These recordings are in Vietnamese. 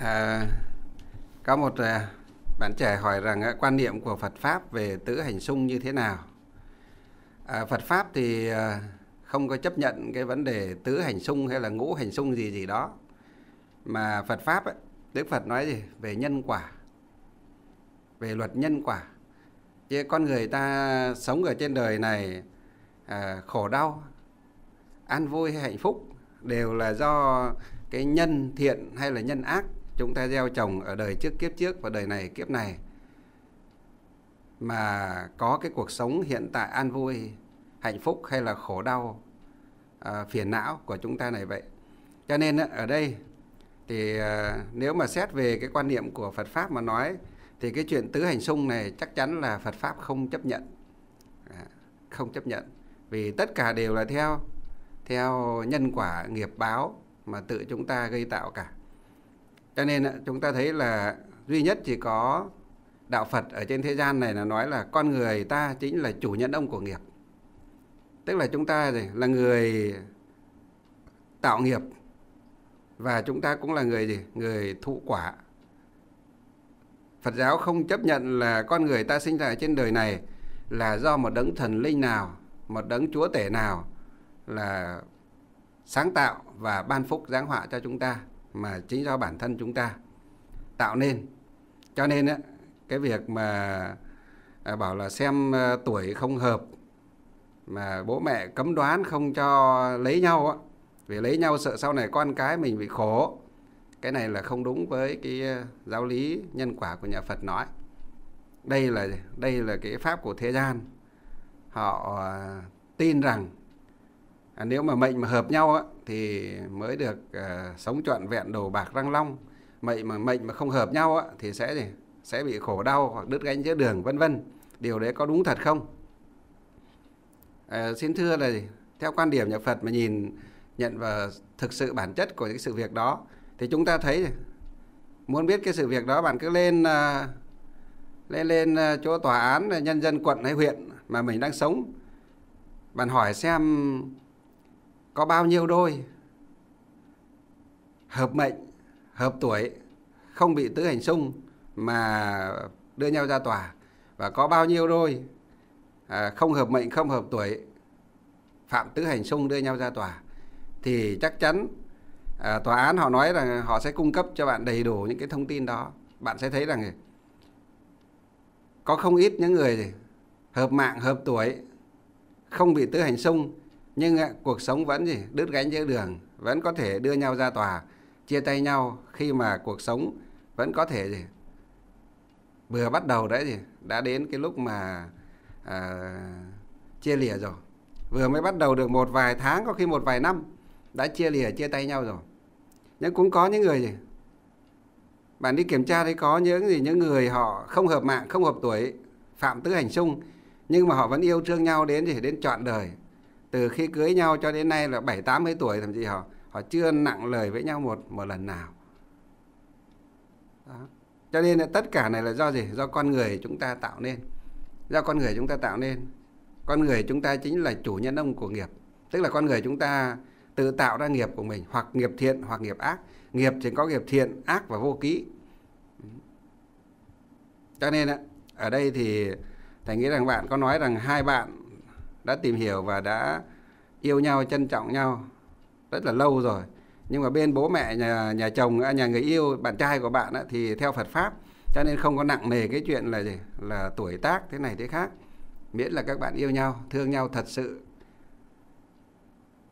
À, có một à, bạn trẻ hỏi rằng à, quan niệm của Phật pháp về tứ hành xung như thế nào? À, Phật pháp thì à, không có chấp nhận cái vấn đề tứ hành xung hay là ngũ hành xung gì gì đó, mà Phật pháp ấy, Đức Phật nói gì về nhân quả, về luật nhân quả. Chứ con người ta sống ở trên đời này à, khổ đau, an vui hay hạnh phúc đều là do cái nhân thiện hay là nhân ác chúng ta gieo trồng ở đời trước kiếp trước và đời này kiếp này. Mà có cái cuộc sống hiện tại an vui hạnh phúc hay là khổ đau à, phiền não của chúng ta này vậy. Cho nên ở đây thì à, nếu mà xét về cái quan niệm của Phật pháp mà nói thì cái chuyện tứ hành xung này chắc chắn là Phật pháp không chấp nhận. À, không chấp nhận. Vì tất cả đều là theo theo nhân quả nghiệp báo mà tự chúng ta gây tạo cả cho nên chúng ta thấy là duy nhất chỉ có đạo Phật ở trên thế gian này là nói là con người ta chính là chủ nhân ông của nghiệp. Tức là chúng ta là người tạo nghiệp và chúng ta cũng là người gì? Người thụ quả. Phật giáo không chấp nhận là con người ta sinh ra trên đời này là do một đấng thần linh nào, một đấng chúa tể nào là sáng tạo và ban phúc giáng họa cho chúng ta mà chính do bản thân chúng ta tạo nên. Cho nên á, cái việc mà à, bảo là xem à, tuổi không hợp mà bố mẹ cấm đoán không cho lấy nhau á vì lấy nhau sợ sau này con cái mình bị khổ cái này là không đúng với cái à, giáo lý nhân quả của nhà Phật nói. Đây là đây là cái pháp của thế gian. Họ tin rằng à, nếu mà mệnh mà hợp nhau á, thì mới được à, sống trọn vẹn đồ bạc răng long. Mệnh mà mệnh mà không hợp nhau á, thì sẽ gì? Sẽ bị khổ đau hoặc đứt gánh giữa đường vân vân. Điều đấy có đúng thật không? À, xin thưa là gì? theo quan điểm nhà Phật mà nhìn nhận vào thực sự bản chất của cái sự việc đó thì chúng ta thấy muốn biết cái sự việc đó bạn cứ lên à, lên lên chỗ tòa án nhân dân quận hay huyện mà mình đang sống. Bạn hỏi xem có bao nhiêu đôi? Hợp mệnh, hợp tuổi, không bị tứ hành xung mà đưa nhau ra tòa. Và có bao nhiêu đôi? À, không hợp mệnh, không hợp tuổi phạm tứ hành xung đưa nhau ra tòa. Thì chắc chắn à, tòa án họ nói rằng họ sẽ cung cấp cho bạn đầy đủ những cái thông tin đó. Bạn sẽ thấy rằng có không ít những người hợp mạng hợp tuổi không bị tứ hành xung nhưng à, cuộc sống vẫn gì đứt gánh giữa đường vẫn có thể đưa nhau ra tòa chia tay nhau khi mà cuộc sống vẫn có thể gì vừa bắt đầu đấy gì đã đến cái lúc mà à, chia lìa rồi. Vừa mới bắt đầu được một vài tháng có khi một vài năm đã chia lìa chia tay nhau rồi. Nhưng cũng có những người gì bạn đi kiểm tra thấy có những gì những người họ không hợp mạng không hợp tuổi phạm tứ hành xung nhưng mà họ vẫn yêu thương nhau đến gì đến trọn đời từ khi cưới nhau cho đến nay là bảy, tám mươi tuổi, thậm chí họ họ chưa nặng lời với nhau một một lần nào. Đó. cho nên là tất cả này là do gì? Do con người chúng ta tạo nên. Do con người chúng ta tạo nên. Con người chúng ta chính là chủ nhân ông của nghiệp. Tức là con người chúng ta tự tạo ra nghiệp của mình, hoặc nghiệp thiện, hoặc nghiệp ác. Nghiệp thì có nghiệp thiện, ác và vô ký. Cho nên ở đây thì thầy nghĩ rằng bạn có nói rằng hai bạn đã tìm hiểu và đã yêu nhau trân trọng nhau rất là lâu rồi. Nhưng mà bên bố mẹ nhà nhà chồng à, nhà người yêu bạn trai của bạn á, thì theo Phật pháp cho nên không có nặng nề cái chuyện là gì? Là tuổi tác thế này thế khác. Miễn là các bạn yêu nhau thương nhau thật sự.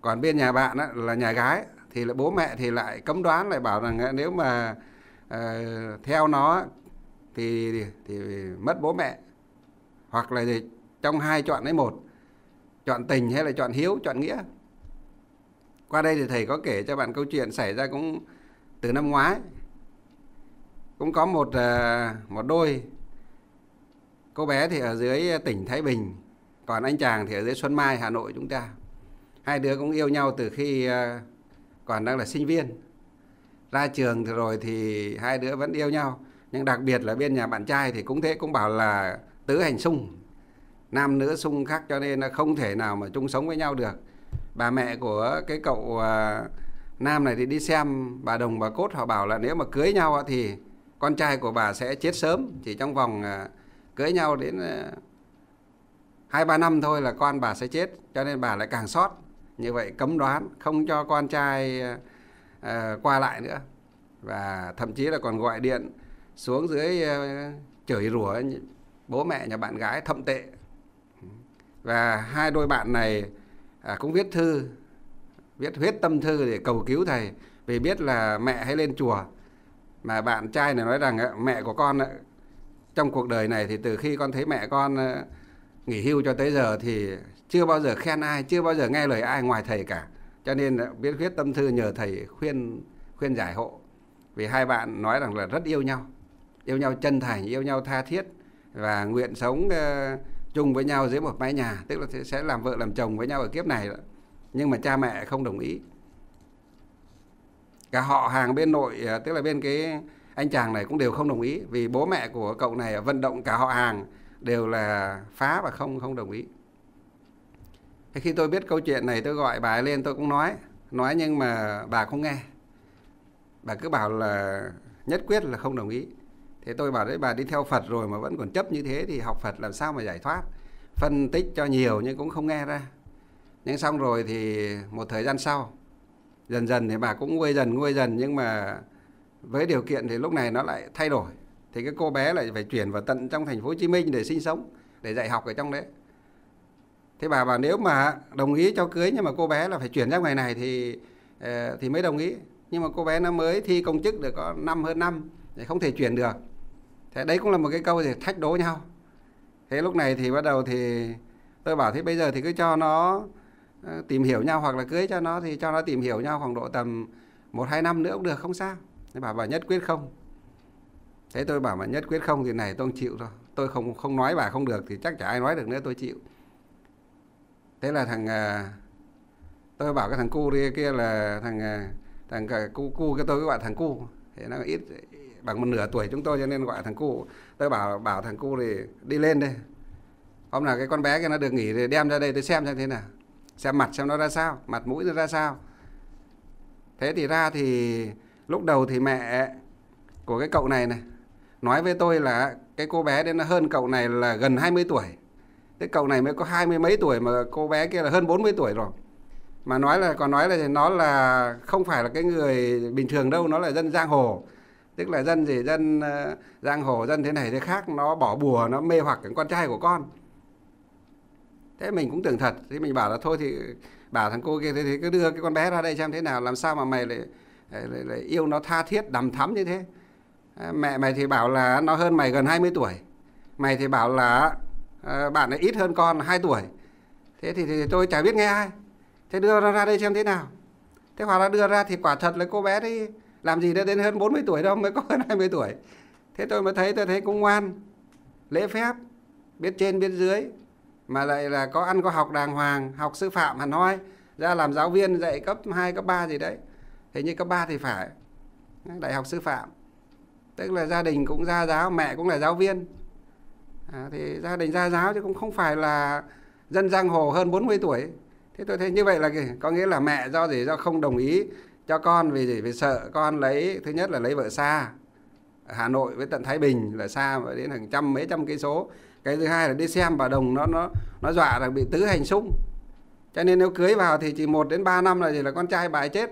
Còn bên nhà bạn á, là nhà gái thì là bố mẹ thì lại cấm đoán lại bảo rằng nếu mà uh, theo nó thì thì mất bố mẹ. Hoặc là gì? Trong hai chọn lấy một chọn tình hay là chọn hiếu, chọn nghĩa? Qua đây thì thầy có kể cho bạn câu chuyện xảy ra cũng từ năm ngoái. Cũng có một ờ, một đôi. Cô bé thì ở dưới tỉnh Thái Bình, còn anh chàng thì ở dưới Xuân Mai, Hà Nội chúng ta. Hai đứa cũng yêu nhau từ khi ờ, còn đang là sinh viên. Ra trường thì rồi thì hai đứa vẫn yêu nhau, nhưng đặc biệt là bên nhà bạn trai thì cũng thế, cũng bảo là tứ hành xung nam nữ xung khắc cho nên là không thể nào mà chung sống với nhau được. Bà mẹ của cái cậu à, nam này thì đi xem bà đồng bà cốt họ bảo là nếu mà cưới nhau thì con trai của bà sẽ chết sớm. Chỉ trong vòng à, cưới nhau đến à, hai ba năm thôi là con bà sẽ chết. Cho nên bà lại càng sót. Như vậy cấm đoán không cho con trai à, qua lại nữa. Và thậm chí là còn gọi điện xuống dưới à, chửi rủa bố mẹ nhà bạn gái thậm tệ và hai đôi bạn này à, cũng viết thư viết huyết tâm thư để cầu cứu thầy. Vì biết là mẹ hay lên chùa. Mà bạn trai này nói rằng mẹ của con trong cuộc đời này thì từ khi con thấy mẹ con nghỉ hưu cho tới giờ thì chưa bao giờ khen ai chưa bao giờ nghe lời ai ngoài thầy cả. Cho nên viết huyết tâm thư nhờ thầy khuyên khuyên giải hộ. Vì hai bạn nói rằng là rất yêu nhau yêu nhau chân thành yêu nhau tha thiết và nguyện sống uh, chung với nhau dưới một mái nhà, tức là sẽ làm vợ làm chồng với nhau ở kiếp này đó. nhưng mà cha mẹ không đồng ý. Cả họ hàng bên nội à, tức là bên cái anh chàng này cũng đều không đồng ý, vì bố mẹ của cậu này vận động cả họ hàng đều là phá và không không đồng ý. Thế khi tôi biết câu chuyện này, tôi gọi bà ấy lên, tôi cũng nói nói nhưng mà bà không nghe. Bà cứ bảo là nhất quyết là không đồng ý thế tôi bảo đấy, bà đi theo Phật rồi mà vẫn còn chấp như thế thì học Phật làm sao mà giải thoát? Phân tích cho nhiều nhưng cũng không nghe ra. Nhưng xong rồi thì một thời gian sau, dần dần thì bà cũng nguôi dần nguôi dần nhưng mà với điều kiện thì lúc này nó lại thay đổi. Thì cái cô bé lại phải chuyển vào tận trong thành phố Hồ Chí Minh để sinh sống, để dạy học ở trong đấy. Thế bà bảo nếu mà đồng ý cho cưới nhưng mà cô bé là phải chuyển ra ngoài này thì ờ, thì mới đồng ý. Nhưng mà cô bé nó mới thi công chức được có năm hơn năm, thì không thể chuyển được thế đấy cũng là một cái câu để thách đố nhau. Thế lúc này thì bắt đầu thì tôi bảo thế bây giờ thì cứ cho nó ờ, tìm hiểu nhau hoặc là cưới cho nó thì cho nó tìm hiểu nhau khoảng độ tầm một hai năm nữa cũng được, không sao. Thế bảo bà nhất quyết không? Thế tôi bảo mà nhất quyết không thì này tôi không chịu rồi. tôi không không nói bà không được thì chắc chả ai nói được nữa, tôi chịu. Thế là thằng ờ, tôi bảo cái thằng cu kia là thằng ờ, thằng cu cu cái tôi cứ gọi thằng cu. Thì nó ít bằng một nửa tuổi chúng tôi cho nên gọi thằng cu, tôi bảo bảo thằng cu thì đi lên đây. Hôm nào cái con bé kia nó được nghỉ thì đem ra đây tôi xem xem thế nào, xem mặt xem nó ra sao, mặt mũi nó ra sao. Thế thì ra thì lúc đầu thì mẹ của cái cậu này này, nói với tôi là cái cô bé đấy nó hơn cậu này là gần 20 tuổi. Cái cậu này mới có hai mươi mấy tuổi mà cô bé kia là hơn 40 tuổi rồi. Mà nói là, còn nói là nó là không phải là cái người bình thường đâu, nó là dân giang hồ tức là dân gì dân uh, giang hồ dân thế này thế khác nó bỏ bùa nó mê hoặc cái con trai của con. Thế mình cũng tưởng thật thế mình bảo là thôi thì bảo thằng cô kia thế thì cứ đưa cái con bé ra đây xem thế nào làm sao mà mày lại, lại, lại, lại yêu nó tha thiết đầm thắm như thế. Ờ, mẹ mày thì bảo là nó hơn mày gần 20 tuổi. Mày thì bảo là ờ, bạn ấy ít hơn con 2 tuổi. Thế thì, thì tôi chả biết nghe ai. Thế đưa nó ra đây xem thế nào. Thế hoặc là đưa ra thì quả thật là cô bé đấy làm gì đã đến hơn 40 tuổi đâu mới có hơn 20 tuổi. Thế tôi mới thấy tôi thấy cũng ngoan lễ phép biết trên biết dưới mà lại là có ăn có học đàng hoàng học sư phạm hẳn hoi ra làm giáo viên dạy cấp 2, cấp 3 gì đấy. Thế như cấp 3 thì phải đại học sư phạm. Tức là gia đình cũng gia giáo mẹ cũng là giáo viên. À, thì gia đình gia giáo chứ cũng không phải là dân giang hồ hơn 40 tuổi. Thế tôi thấy như vậy là gì có nghĩa là mẹ do gì do không đồng ý cho con vì gì? Vì sợ con lấy, thứ nhất là lấy vợ xa. Ở Hà Nội với tận Thái Bình là xa mà đến hàng trăm, mấy trăm cây số. Cái thứ hai là đi xem bà đồng nó nó nó dọa là bị tứ hành xung cho nên nếu cưới vào thì chỉ một đến ba năm là gì? Là con trai bà ấy chết.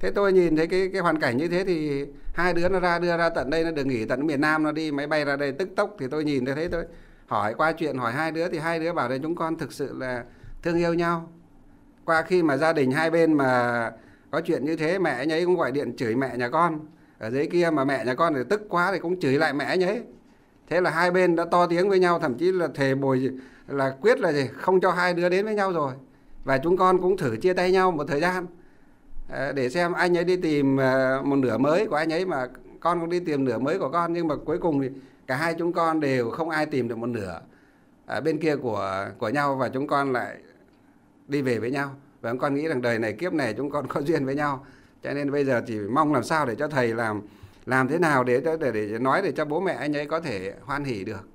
Thế tôi nhìn thấy cái cái hoàn cảnh như thế thì hai đứa nó ra, đưa ra tận đây, nó được nghỉ tận miền Nam, nó đi máy bay ra đây tức tốc. Thì tôi nhìn thấy thế tôi hỏi qua chuyện, hỏi hai đứa thì hai đứa bảo là chúng con thực sự là thương yêu nhau qua khi mà gia đình hai bên mà có chuyện như thế, mẹ anh ấy cũng gọi điện chửi mẹ nhà con. Ở dưới kia mà mẹ nhà con thì tức quá thì cũng chửi lại mẹ anh ấy thế là hai bên đã to tiếng với nhau, thậm chí là thề bồi là quyết là gì, không cho hai đứa đến với nhau rồi. Và chúng con cũng thử chia tay nhau một thời gian. Ờ, để xem anh ấy đi tìm ờ, một nửa mới của anh ấy mà con cũng đi tìm nửa mới của con, nhưng mà cuối cùng thì cả hai chúng con đều không ai tìm được một nửa ở bên kia của của nhau và chúng con lại đi về với nhau. Và con nghĩ rằng đời này kiếp này chúng con có duyên với nhau. Cho nên bây giờ chỉ mong làm sao để cho thầy làm làm thế nào để để để nói để cho bố mẹ anh ấy có thể hoan hỉ được.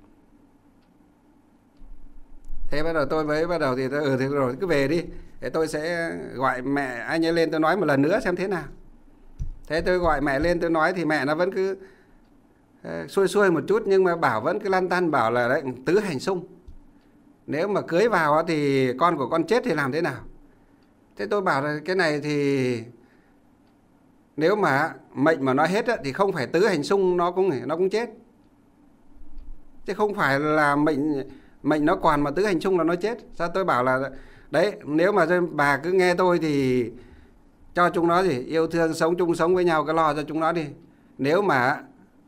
Thế bắt đầu tôi mới bắt đầu thì tôi ừ thì rồi, cứ về đi. Thế tôi sẽ gọi mẹ anh ấy lên tôi nói một lần nữa xem thế nào. Thế tôi gọi mẹ lên tôi nói thì mẹ nó vẫn cứ ờ, xuôi xuôi một chút nhưng mà bảo vẫn cứ lăn tăn, bảo là đấy, tứ hành sung nếu mà cưới vào thì con của con chết thì làm thế nào? Thế tôi bảo là cái này thì nếu mà mệnh mà nó hết thì không phải tứ hành xung nó cũng nó cũng chết. Chứ không phải là mệnh mệnh nó còn mà tứ hành xung là nó chết. Sao tôi bảo là, đấy, nếu mà bà cứ nghe tôi thì cho chúng nó gì? Yêu thương, sống chung sống với nhau cái lo cho chúng nó đi. Nếu mà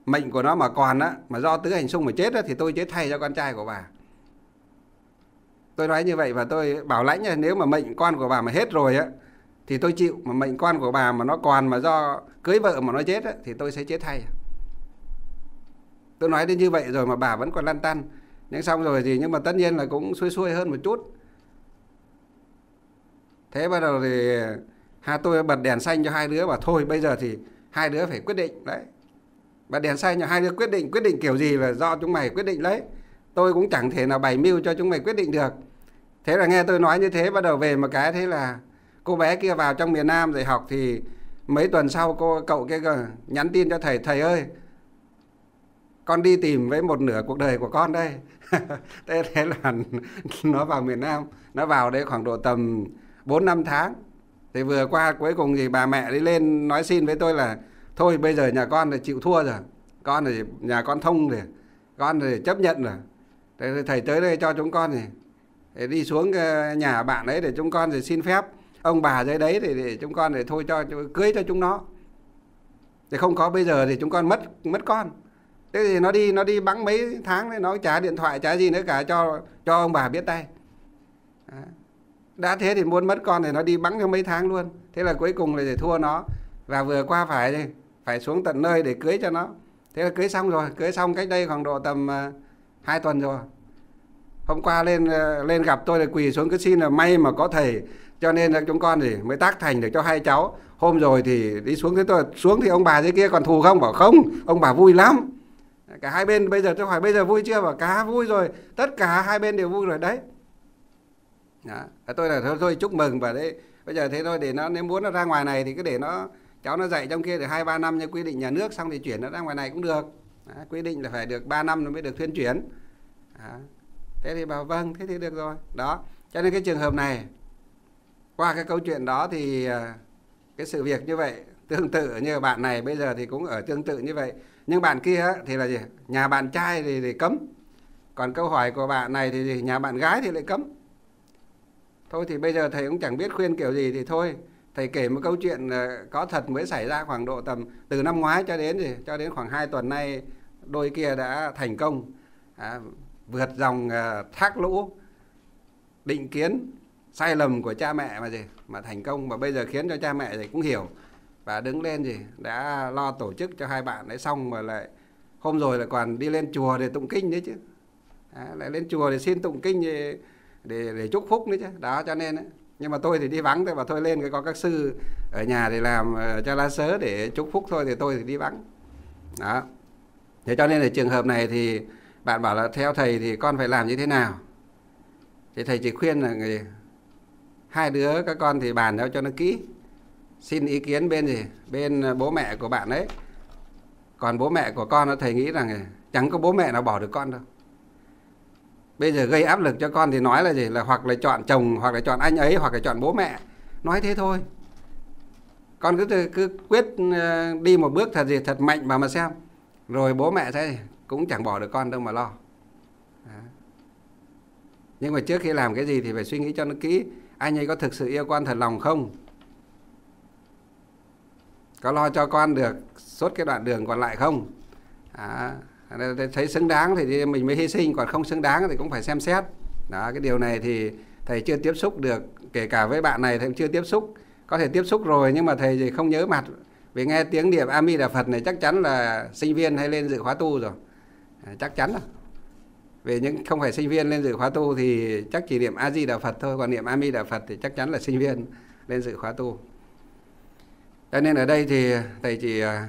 mệnh của nó mà còn á, mà do tứ hành xung mà chết á thì tôi chết thay cho con trai của bà tôi nói như vậy và tôi bảo lãnh nha nếu mà mệnh con của bà mà hết rồi á thì tôi chịu. Mà mệnh con của bà mà nó còn mà do cưới vợ mà nó chết á, thì tôi sẽ chết thay. Tôi nói đến như vậy rồi mà bà vẫn còn lăn tăn. Nhưng xong rồi thì nhưng mà tất nhiên là cũng xuôi xuôi hơn một chút. Thế bắt đầu thì hai tôi bật đèn xanh cho hai đứa và thôi bây giờ thì hai đứa phải quyết định đấy. Bật đèn xanh cho hai đứa quyết định quyết định kiểu gì là do chúng mày quyết định lấy tôi cũng chẳng thể nào bày mưu cho chúng mày quyết định được. Thế là nghe tôi nói như thế, bắt đầu về một cái thế là cô bé kia vào trong miền Nam dạy học thì mấy tuần sau cô, cậu kia nhắn tin cho thầy thầy ơi, con đi tìm với một nửa cuộc đời của con đây. Thế thế là nó vào miền Nam, nó vào đây khoảng độ tầm 4 năm tháng. Thì vừa qua cuối cùng thì bà mẹ đi lên nói xin với tôi là, thôi bây giờ nhà con thì chịu thua rồi, con thì, nhà con thông rồi, con thì chấp nhận rồi thế thầy tới đây cho chúng con này. Để đi xuống ờ, nhà bạn ấy để chúng con thì xin phép. Ông bà dưới đấy để, để chúng con để thôi cho cưới cho chúng nó. Thì không có bây giờ thì chúng con mất mất con. Thế thì nó đi nó đi bắn mấy tháng đấy nó trả điện thoại trả gì nữa cả cho cho ông bà biết tay. Đã thế thì muốn mất con thì nó đi bắn cho mấy tháng luôn. Thế là cuối cùng là để thua nó. Và vừa qua phải phải xuống tận nơi để cưới cho nó. Thế là cưới xong rồi cưới xong cách đây khoảng độ tầm uh, hai tuần rồi. Hôm qua lên ờ, lên gặp tôi là quỳ xuống cứ xin là may mà có thầy cho nên là chúng con thì mới tác thành được cho hai cháu. Hôm rồi thì đi xuống thế tôi xuống thì ông bà dưới kia còn thù không? Bảo không ông bà vui lắm. Cả hai bên bây giờ tôi hỏi bây giờ vui chưa? Bảo cá vui rồi tất cả hai bên đều vui rồi đấy. Đó. tôi là thôi, thôi chúc mừng và đấy. Bây giờ thế thôi để nó nếu muốn nó ra ngoài này thì cứ để nó cháu nó dạy trong kia được hai ba năm như quy định nhà nước xong thì chuyển nó ra ngoài này cũng được quy định là phải được 3 năm nó mới được thuyên chuyển. À, thế thì bảo vâng thế thì được rồi. Đó. Cho nên cái trường hợp này qua cái câu chuyện đó thì ờ, cái sự việc như vậy tương tự như bạn này bây giờ thì cũng ở tương tự như vậy. Nhưng bạn kia thì là gì? Nhà bạn trai thì, thì cấm. Còn câu hỏi của bạn này thì nhà bạn gái thì lại cấm. Thôi thì bây giờ thầy cũng chẳng biết khuyên kiểu gì thì thôi. Thầy kể một câu chuyện ờ, có thật mới xảy ra khoảng độ tầm từ năm ngoái cho đến gì? Cho đến khoảng 2 tuần nay đôi kia đã thành công. À, vượt dòng à, thác lũ định kiến sai lầm của cha mẹ mà gì mà thành công mà bây giờ khiến cho cha mẹ thì cũng hiểu. Và đứng lên gì đã lo tổ chức cho hai bạn ấy xong mà lại hôm rồi lại còn đi lên chùa để tụng kinh đấy chứ. À, lại lên chùa để xin tụng kinh để để, để chúc phúc đấy chứ. Đó cho nên ấy. nhưng mà tôi thì đi vắng thôi và thôi lên cái có các sư ở nhà để làm uh, cho lá sớ để chúc phúc thôi thì tôi thì đi vắng. Đó thế cho nên là trường hợp này thì bạn bảo là theo thầy thì con phải làm như thế nào? Thì thầy chỉ khuyên là người, hai đứa các con thì bàn nhau cho nó kỹ, xin ý kiến bên gì? Bên ờ, bố mẹ của bạn ấy. Còn bố mẹ của con nó thầy nghĩ rằng chẳng có bố mẹ nào bỏ được con đâu. Bây giờ gây áp lực cho con thì nói là gì? Là hoặc là chọn chồng, hoặc là chọn anh ấy, hoặc là chọn bố mẹ. Nói thế thôi. Con cứ cứ quyết ờ, đi một bước thật gì thật mạnh mà mà xem rồi bố mẹ sẽ cũng chẳng bỏ được con đâu mà lo. Nhưng mà trước khi làm cái gì thì phải suy nghĩ cho nó kỹ. Anh ấy có thực sự yêu con thật lòng không? Có lo cho con được suốt cái đoạn đường còn lại không? À, thấy xứng đáng thì mình mới hy sinh còn không xứng đáng thì cũng phải xem xét. Đó cái điều này thì thầy chưa tiếp xúc được kể cả với bạn này thầy chưa tiếp xúc. Có thể tiếp xúc rồi nhưng mà thầy thì không nhớ mặt vì nghe tiếng niệm A Di Đà Phật này chắc chắn là sinh viên hay lên dự khóa tu rồi. À, chắc chắn rồi. Về những không phải sinh viên lên dự khóa tu thì chắc chỉ niệm A Di Đà Phật thôi còn niệm A Di Đà Phật thì chắc chắn là sinh viên lên dự khóa tu. Cho nên ở đây thì thầy chỉ à,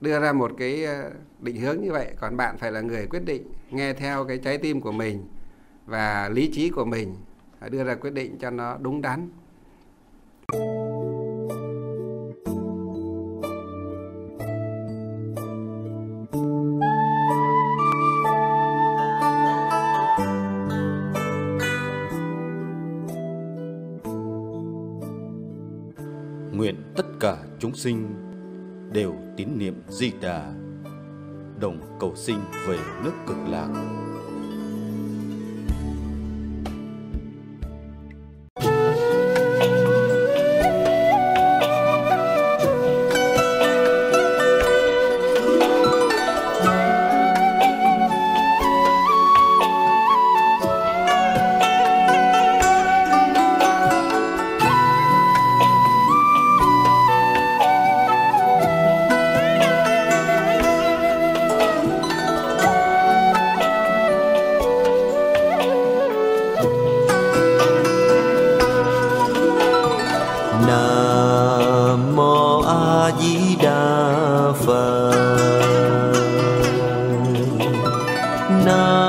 đưa ra một cái à, định hướng như vậy. Còn bạn phải là người quyết định nghe theo cái trái tim của mình và lý trí của mình à, đưa ra quyết định cho nó đúng đắn. Nguyện chúng sinh đều tín niệm Di Đà, đồng cầu sinh về nước cực lạc. not.